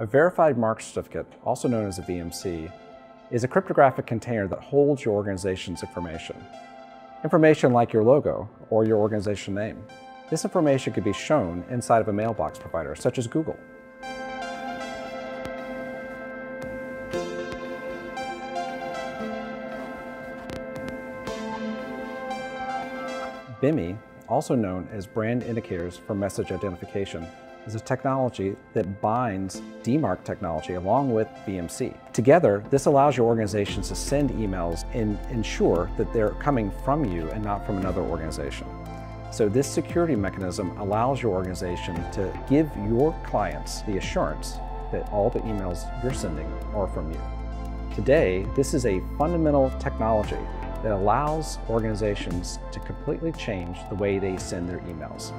A verified mark certificate, also known as a VMC, is a cryptographic container that holds your organization's information. Information like your logo or your organization name. This information could be shown inside of a mailbox provider, such as Google. BIMI, also known as Brand Indicators for Message Identification, is a technology that binds DMARC technology along with VMC. Together, this allows your organizations to send emails and ensure that they're coming from you and not from another organization. So this security mechanism allows your organization to give your clients the assurance that all the emails you're sending are from you. Today, this is a fundamental technology that allows organizations to completely change the way they send their emails.